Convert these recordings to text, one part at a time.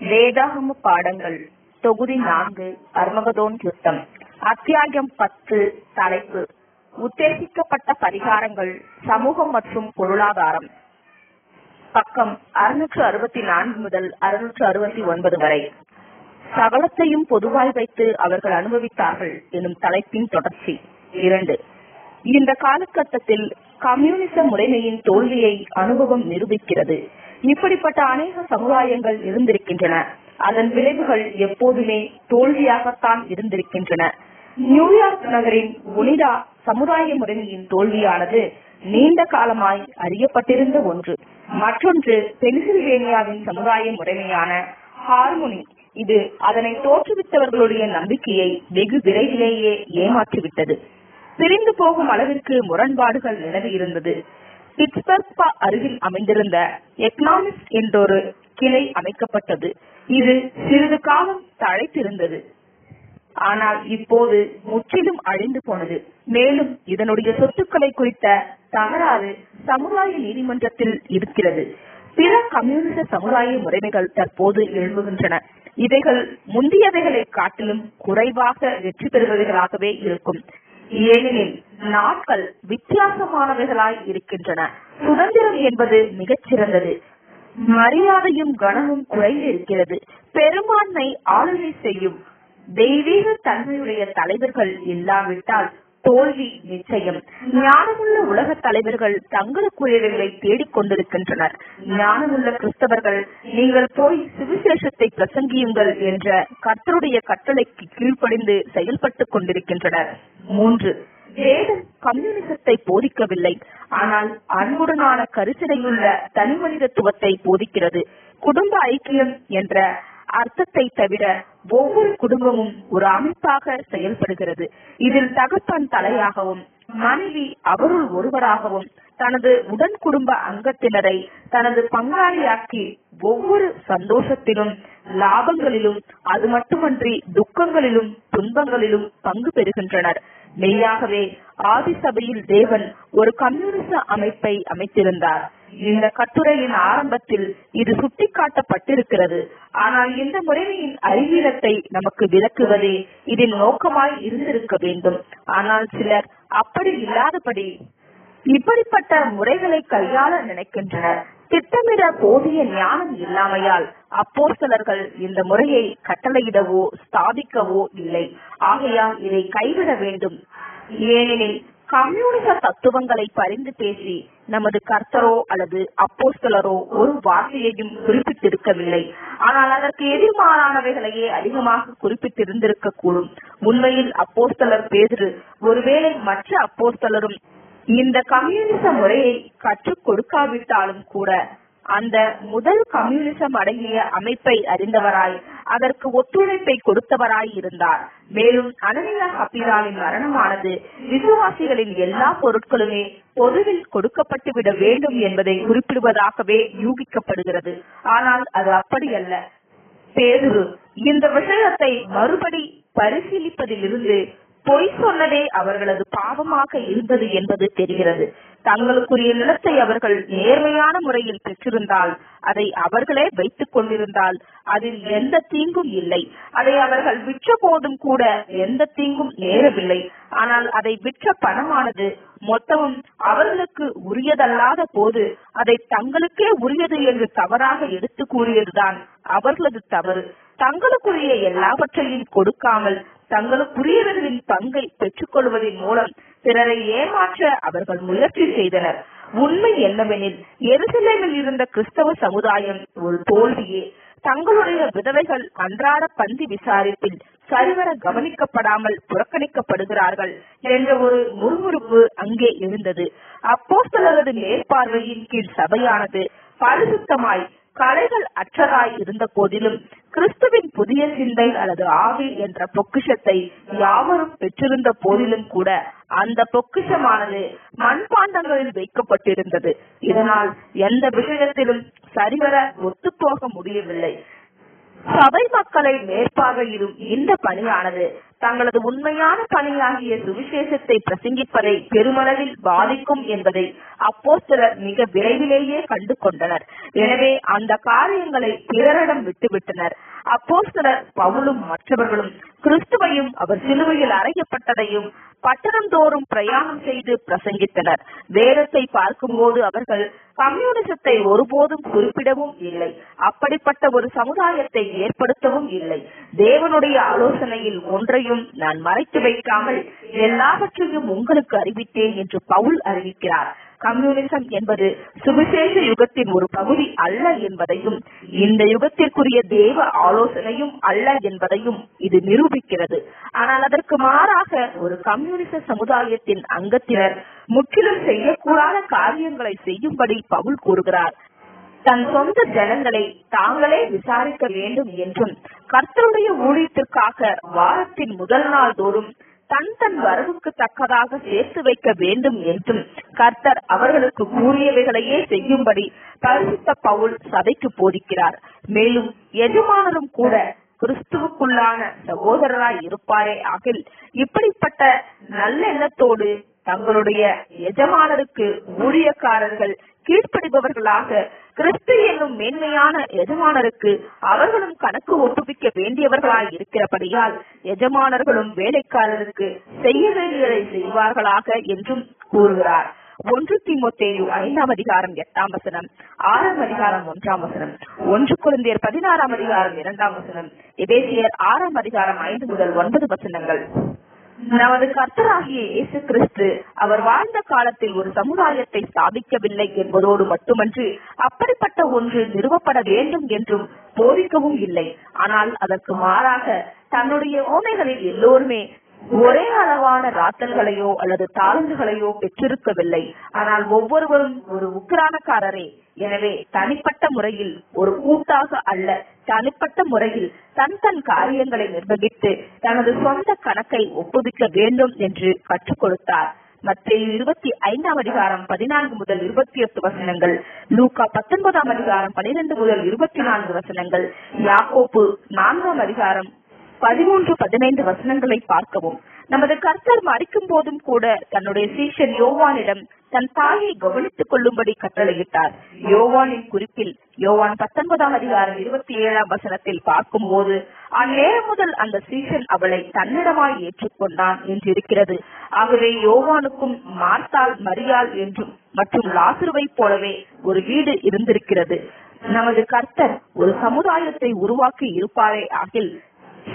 வேதாகம பாடங்கள். தொகுதி நான்கு அர்மகதோன் யுத்தம். அத்தியாயம் பத்து தலைப்பு. உத்தேசிக்கப்பட்ட பரிகாரங்கள் சமூகம் மற்றும் பொருளாதாரம். பக்கம் அறுநூற்று அறுபத்தி நான்கு முதல் அறுநூற்று அறுபத்தி ஒன்பது வரை. சகலத்தையும் பொதுவாய் வைத்து அவர்கள் அனுபவித்தார்கள் எனும் தலைப்பின் தொடர்ச்சி. இரண்டு. இந்த காலகட்டத்தில் கம்யூனிச முறைமையின் தோல்வியை அனுபவம் நிரூபிக்கிறது. இப்படிப்பட்ட அநேக சமுதாயங்கள் இருந்திருக்கின்றன. அதன் விளைவுகள் எப்போதுமே தோல்வியாகத்தான் இருந்திருக்கின்றன. நியூயார்க் நகரின் ஒனிடா சமுதாய முறைமையின் தோல்வியானது நீண்ட காலமாய் அறியப்பட்டிருந்த ஒன்று. மற்றொன்று பென்சில்வேனியாவின் சமுதாய முறைமையான ஹார்மோனி. இது அதனை தோற்றுவித்தவர்களுடைய நம்பிக்கையை வெகு விரைவிலேயே ஏமாற்றிவிட்டது. பிரிந்து போகும் அளவிற்கு முரண்பாடுகள் நிலவி இருந்தது பிட்ஸ்பர்க் அருகில் அமைந்திருந்த எக்னாமிக்ஸ் என்றொரு கிளை அமைக்கப்பட்டது. இது சிறிது காலம் தழைத்திருந்தது. ஆனால் இப்போது முற்றிலும் அழிந்து போனது. மேலும் இதனுடைய சொத்துக்களை குறித்த தகராறு சமுதாய நீதிமன்றத்தில் இருக்கிறது. பிற கம்யூனிச சமுதாய முறைமைகள் தற்போது எழும்புகின்றன. இவைகள் முந்தையவைகளை காட்டிலும் குறைவாக வெற்றி பெறுபவைகளாகவே இருக்கும். ஏனெனில் நாட்கள் வித்தியாசமானவைகளாய் இருக்கின்றன. சுதந்திரம் என்பது மிகச்சிறந்தது. மரியாதையும் கனமும் குறைந்து இருக்கிறது. பெரும்பான்மை ஆளுமை செய்யும் தெய்வீக தன்மையுடைய தலைவர்கள் இல்லாவிட்டால் தோல்வி நிச்சயம். ஞானமுள்ள உலக தலைவர்கள் தங்களுக்குரியவைகளை தேடிக் கொண்டிருக்கின்றனர். ஞானமுள்ள கிறிஸ்தவர்கள் நீங்கள் போய் சுவிசேஷத்தை பிரசங்கியுங்கள் என்ற கர்த்தருடைய கட்டளைக்கு கீழ்ப்படிந்து செயல்பட்டுக் கொண்டிருக்கின்றனர். மூன்று வேதம் கம்யூனிசத்தை போதிக்கவில்லை. ஆனால் அன்புடனான தனி மனிதத்துவத்தை போதிக்கிறது. குடும்ப ஐக்கியம் என்ற அர்த்தத்தை தவிர ஒவ்வொரு குடும்பமும் ஒரு அமைப்பாக செயல்படுகிறது. இதில் தகப்பன் தலையாகவும் மனைவி அவருள் ஒருவராகவும் தனது உடன் குடும்ப அங்கத்தினரை தனது பங்காளியாக்கி ஒவ்வொரு சந்தோஷத்திலும் லாபங்களிலும் அது மட்டுமன்றி துக்கங்களிலும் துன்பங்களிலும் பங்கு பெறுகின்றனர். மெய்யாகவே ஆதி சபையில் தேவன் ஒரு கம்யூனிச அமைப்பை அமைத்திருந்தார். இந்த கட்டுரையின் ஆரம்பத்தில் இது சுட்டிக்காட்டப்பட்டிருக்கிறது. ஆனால் இந்த முறைமையின் அறிவீனத்தை நமக்கு விளக்குவதே இதில் நோக்கமாய் இருந்திருக்க வேண்டும். ஆனால் சிலர் அப்படி இல்லாதபடி இப்படிப்பட்ட முறைகளை கையாள நினைக்கின்றனர். திட்டமிட போதிய ஞானம் இல்லாமையால் அப்போஸ்தலர்கள் இந்த முறையை கட்டளையிடவோ ஸ்தாபிக்கவோ இல்லை. ஆகையால் இதை கைவிட வேண்டும். ஏனெனில் கம்யூனிச தத்துவங்களை பரிந்து பேசி நமது கர்த்தரோ அல்லது அப்போஸ்தலரோ ஒரு வார்த்தையையும் குறிப்பிட்டிருக்கவில்லை. ஆனால் அதற்கு எதிர்மாறானவைகளையே அதிகமாக குறிப்பிட்டிருந்திருக்க கூடும் உண்மையில் அப்போஸ்தலர் பேதிரு ஒருவேளை மற்ற அப்போஸ்தலரும் இந்த கம்யூனிச முறையை கற்றுக் கொடுக்காவிட்டாலும் கூட அந்த முதல் கம்யூனிசம் அடங்கிய அமைப்பை அறிந்தவராய் அதற்கு ஒத்துழைப்பை கொடுத்தவராய் இருந்தார். மேலும் அனனியா கபீராவின் மரணமானது விசுவாசிகளின் எல்லா பொருட்களுமே பொதுவில் கொடுக்கப்பட்டு விட வேண்டும் என்பதை குறிப்பிடுவதாகவே யூகிக்கப்படுகிறது. ஆனால் அது அப்படியல்ல. பேரு இந்த விஷயத்தை மறுபடி பரிசீலிப்பதிலிருந்து பொய் சொன்னதே அவர்களது பாவமாக இருந்தது என்பது தெரிகிறது. தங்களுக்குரிய நிலத்தை அவர்கள் நேர்மையான முறையில் பெற்றிருந்தால் அதை அவர்களே வைத்துக் கொண்டிருந்தால் அதில் எந்த தீங்கும் இல்லை. அதை அவர்கள் விற்ற போதும் கூட எந்த தீங்கும் நேரவில்லை. ஆனால் அதை விற்ற பணமானது மொத்தமும் அவர்களுக்கு உரியதல்லாத போது அதை தங்களுக்கே உரியது என்று தவறாக எடுத்து கூறியதுதான் அவர்களது தவறு. தங்களுக்குரிய எல்லாவற்றையும் கொடுக்காமல் தங்களுக்குரியவர்களின் பங்கை பெற்றுக் கொள்வதன் மூலம் பிறரை ஏமாற்ற அவர்கள் முயற்சி செய்தனர். உண்மை என்னவெனில் எருசலேமில் இருந்த கிறிஸ்தவ சமுதாயம் ஒரு தோல்வியே. தங்களுடைய விதவைகள் அன்றாட பந்தி விசாரிப்பில் சரிவர கவனிக்கப்படாமல் புறக்கணிக்கப்படுகிறார்கள் என்ற ஒரு முறுமுறுப்பு அங்கே இருந்தது. அப்போஸ்தலரது மேற்பார்வையின் கீழ் சபையானது பரிசுத்தமாய் கலைகள் அற்றதாய் இருந்த போதிலும் கிறிஸ்துவின் புதிய சிந்தை அல்லது ஆவி என்ற பொக்கிஷத்தை யாவரும் பெற்றிருந்த போதிலும் கூட அந்த பொக்கிஷமானது மண்பாண்டங்களில் வைக்கப்பட்டிருந்தது. இதனால் எந்த விஷயத்திலும் சரிவர ஒத்துப்போக முடியவில்லை. சபை மக்களை மேற்பார்வையிடும் இந்த பணியானது தங்களது உண்மையான பணியாகிய சுவிசேஷத்தை பிரசங்கிப்பதை பெருமளவில் பாதிக்கும் என்பதை அப்போஸ்தலர் மிக விரைவிலேயே கண்டு கொண்டனர் எனவே அந்த காரியங்களை பிறரிடம் விட்டுவிட்டனர். அப்போஸ்தலர் பவுலும் மற்றவர்களும் கிறிஸ்துவையும் அவர் சிலுவையில் அறையப்பட்டதையும் பட்டணம் தோறும் பிரயாணம் செய்து பிரசங்கித்தனர். வேதத்தை பார்க்கும்போது அவர்கள் கம்யூனிசத்தை ஒருபோதும் குறிப்பிடவும் இல்லை. அப்படிப்பட்ட ஒரு சமுதாயத்தை ஏற்படுத்தவும் இல்லை. தேவனுடைய ஆலோசனையில் ஒன்றையும் நான் மறைத்து வைக்காமல் எல்லாவற்றையும் உங்களுக்கு அறிவித்தேன் என்று பவுல் அறிவிக்கிறார். கம்யூனிசம் என்பது சுவிசேஷ யுகத்தின் ஒரு பகுதி அல்ல என்பதையும் இந்த யுகத்திற்குரிய தேவ ஆலோசனையும் அல்ல என்பதையும் இது நிரூபிக்கிறது. ஆனால் அதற்கு மாறாக ஒரு கம்யூனிச சமுதாயத்தின் அங்கத்தினர் முற்றிலும் செய்யக்கூடாத காரியங்களை செய்யும்படி பவுல் கூறுகிறார். தன் சொந்த ஜனங்களை தாங்களே விசாரிக்க வேண்டும் என்றும் கர்த்தருடைய ஊழியத்திற்காக வாரத்தின் முதல் நாள் தோறும் தன் தன் வரவுக்கு தக்கதாக சேர்த்து வைக்க வேண்டும் என்றும் கர்த்தர் அவர்களுக்கு கூறியவைகளையே செய்யும்படி பரிசுத்த பவுல் சபைக்கு போதிக்கிறார். மேலும் எஜமானரும் கூட கிறிஸ்துவுக்குள்ளான சகோதரராய் இருப்பாரே ஆகில் இப்படிப்பட்ட நல்லெண்ணத்தோடு தங்களுடைய எஜமானருக்கு ஊழியக்காரர்கள் கீழ்ப்படிபவர்களாக கிறிஸ்து என்னும் மேன்மையான எஜமானருக்கு அவர்களும் கணக்கு ஒப்புவிக்க வேண்டியவர்களாய் இருக்கிறபடியால் எஜமானர்களும் வேலைக்காரருக்கு செய்ய வேண்டியதை செய்வார்களாக என்றும் கூறுகிறார். ஒன்று திமுத்தேயு ஐந்தாம் அதிகாரம் எட்டாம் வசனம் ஆறாம் அதிகாரம் ஒன்றாம் வசனம் ஒன்று குழந்தையர் பதினாறாம் அதிகாரம் இரண்டாம் வசனம் எபேசியர் ஆறாம் அதிகாரம் ஐந்து முதல் ஒன்பது வசனங்கள். நமது கர்த்தராகிய இயேசு கிறிஸ்து அவர் வாழ்ந்த காலத்தில் ஒரு சமுதாயத்தை ஸ்தாபிக்கவில்லை என்பதோடு மட்டுமன்றி அப்படிப்பட்ட ஒன்று நிறுவப்பட வேண்டும் என்றும் போதிக்கவும் இல்லை. ஆனால் அதற்கு மாறாக தன்னுடைய ஓமைகளில் எல்லோருமே ஒரே அளவான ராத்தல்களையோ அல்லது தாழ்ந்துகளையோ பெற்றிருக்கவில்லை. ஆனால் ஒவ்வொருவரும் ஒரு உக்கிரானக்காரரே. எனவே தனிப்பட்ட முறையில் ஒரு கூட்டாக அல்ல தனிப்பட்ட முறையில் தன் தன் காரியங்களை நிர்வகித்து தனது சொந்த கணக்கை ஒப்புவிக்க வேண்டும் என்று கற்றுக் கொடுத்தார். மத்திய இருபத்தி ஐந்தாம் அதிகாரம் பதினான்கு முதல் இருபத்தி எட்டு வசனங்கள் லூக்கா பத்தொன்பதாம் அதிகாரம் பனிரெண்டு முதல் இருபத்தி நான்கு வசனங்கள் யாக்கோப்பு நான்காம் அதிகாரம் பதிமூன்று பதினைந்து வசனங்களை பார்க்கவும். நமது கர்த்தர் மறிக்கும் போதும் கூட தன்னுடைய சீஷன் யோவானிடம் தன் தாயை கவனித்துக் கொள்ளும்படி கட்டளையிட்டார். யோவானின் குறிப்பில் யோவான் பத்தொன்பதாம் அதிகாரம் இருபத்தி ஏழாம் வசனத்தில் பார்க்கும் போது அந்நேரம் முதல் அந்த சீஷன் அவளை தன்னிடமாய் ஏற்றுக்கொண்டான் என்று இருக்கிறது ஆகவே யோவானுக்கும் மார்த்தால் மரியாள் என்றும் மற்றும் லாசுருவை போலவே ஒரு வீடு இருந்திருக்கிறது. நமது கர்த்தர் ஒரு சமுதாயத்தை உருவாக்கி இருப்பாரே ஆகில்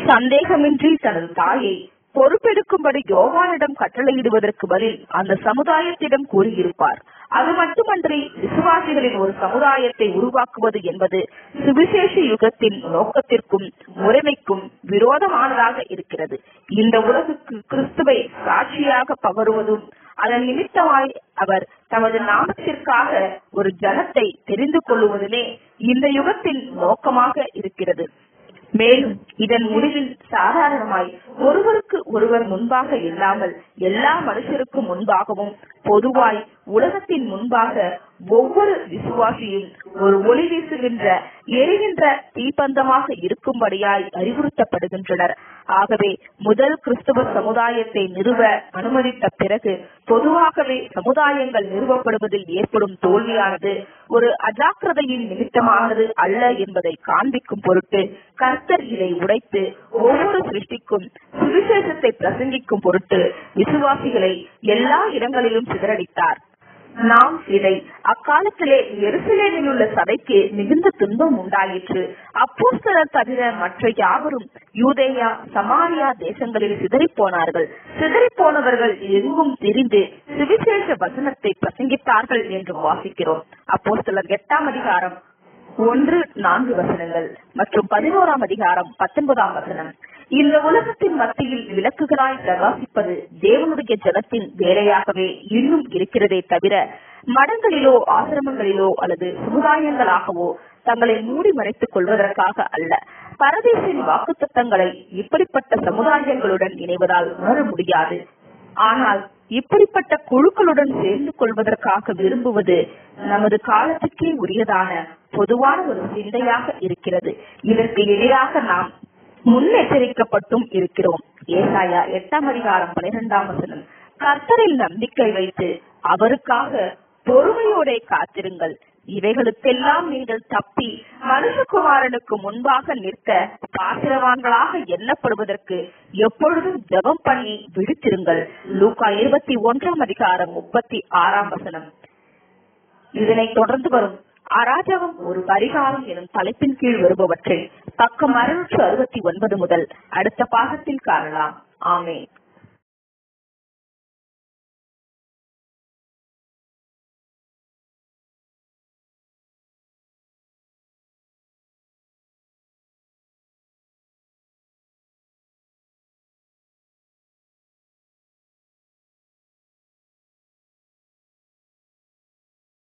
சந்தேகமின்றி தனது தாயை பொறுப்பெடுக்கும்படி யோவானிடம் கட்டளையிடுவதற்கு பதில் அந்த சமுதாயத்திடம் கூறியிருப்பார். அது மட்டுமன்றி விசுவாசிகளின் ஒரு சமுதாயத்தை உருவாக்குவது என்பது சுவிசேஷ யுகத்தின் நோக்கத்திற்கும் முறைமைக்கும் விரோதமானதாக இருக்கிறது. இந்த உலகுக்கு கிறிஸ்துவை சாட்சியாக பகருவதும் அதன் நிமித்தமாய் அவர் தமது நாமத்திற்காக ஒரு ஜனத்தை தெரிந்து கொள்ளுவதுமே இந்த யுகத்தின் நோக்கமாக இருக்கிறது. மேலும் இதன் முடிவில் சாதாரணமாய் ஒருவருக்கு ஒருவர் முன்பாக இல்லாமல் எல்லா மனுஷருக்கும் முன்பாகவும் பொதுவாய் உலகத்தின் முன்பாக ஒவ்வொரு விசுவாசியும் ஒரு ஒளி வீசுகின்ற எரிகின்ற தீப்பந்தமாக இருக்கும்படியாய் அறிவுறுத்தப்படுகின்றனர். ஆகவே முதல் கிறிஸ்துவ சமுதாயத்தை நிறுவ அனுமதித்த பிறகு பொதுவாகவே சமுதாயங்கள் நிறுவப்படுவதில் ஏற்படும் தோல்வியானது ஒரு அஜாக்கிரதையின் நிமித்தமானது அல்ல என்பதை காண்பிக்கும் பொருட்டு கர்த்தர் இதை உடைத்து ஒவ்வொரு சிருஷ்டிக்கும் சுவிசேஷத்தை பிரசங்கிக்கும் பொருட்டு விசுவாசிகளை எல்லா இடங்களிலும் சிதறடித்தார். நாம் இதை அக்காலத்திலே எருசலேமில் உள்ள சபைக்கு மிகுந்த துன்பம் உண்டாயிற்று. அப்போஸ்தலர் தவிர மற்ற யாவரும் யூதேயா சமாரியா தேசங்களில் சிதறி போனார்கள் சிதறி போனவர்கள் எங்கும் திரிந்து சுவிசேஷ வசனத்தை பிரசங்கித்தார்கள் என்று வாசிக்கிறோம். அப்போஸ்தலர் எட்டாம் அதிகாரம் ஒன்று நான்கு வசனங்கள். மற்றும் பதினோராம் அதிகாரம் பத்தொன்பதாம் வசனம். இந்த உலகத்தின் மத்தியில் விளக்குகளாய் பிரகாசிப்பது தேவனுடைய ஜனத்தின் வேலையாகவே இன்னும் இருக்கிறதே தவிர மடங்களிலோ ஆசிரமங்களிலோ அல்லது சமுதாயங்களாகவோ தங்களை மூடி மறைத்துக் கொள்வதற்காக அல்ல. பரதேசின் வாக்கு இப்படிப்பட்ட சமுதாயங்களுடன் இணைவதால் உணர முடியாது. ஆனால் இப்படிப்பட்ட குழுக்களுடன் சேர்ந்து கொள்வதற்காக விரும்புவது நமது காலத்துக்கே உரியதான பொதுவான ஒரு சிந்தையாக இருக்கிறது. இதற்கு எதிராக நாம் முன்னெச்சரிக்கப்பட்டும் இருக்கிறோம். ஏசாயா எட்டாம் அதிகாரம் பனிரெண்டாம் வசனம். கர்த்தரில் நம்பிக்கை வைத்து அவருக்காக பொறுமையோட காத்திருங்கள். இவைகளுக்கெல்லாம் நீங்கள் தப்பி மனுஷகுமாரனுக்கு முன்பாக நிற்க பாத்திரவான்களாக எண்ணப்படுவதற்கு எப்பொழுதும் ஜபம் பண்ணி விழித்திருங்கள். லூகா இருபத்தி ஒன்றாம் அதிகாரம் முப்பத்தி ஆறாம் வசனம். இதனை தொடர்ந்து வரும். அராஜகம் ஒரு பரிகாரம் எனும் தலைப்பின் கீழ் வருபவற்றை பக்கம் அறுநூற்று அறுபத்தி ஒன்பது முதல் அடுத்த பாகத்தில் காணலாம். ஆமே